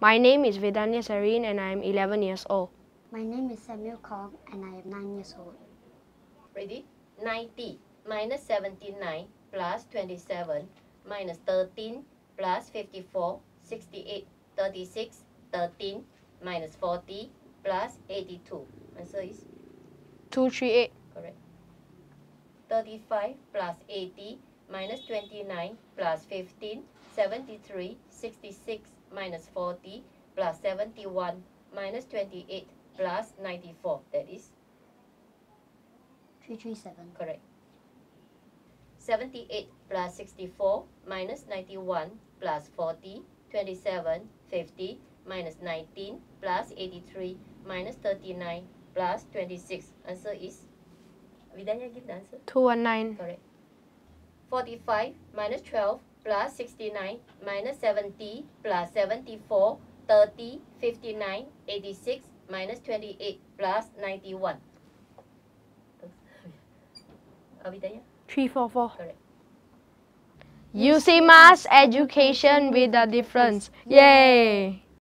My name is Vedanya Sarin and I am 11 years old. My name is Samuel Kong and I am 9 years old. Ready? 90 minus 79 plus 27 minus 13 plus 54, 68, 36, 13 minus 40 plus 82. Answer is 238. correct. 35 plus 80 minus 29 plus 15, 73, 66 minus 40 plus 71 minus 28 plus 94. That is 337. correct. 78 plus 64 minus 91 plus 40, 27, 50 minus 19 plus 83 minus 39 plus 26. Answer is Vedanya give the answer. 219. Correct. 45 minus 12 plus 69 minus 70 plus 74 30 59 86 minus 28 plus 91. Avidanya? 344. Correct. UCMAS Education with a difference. Yay!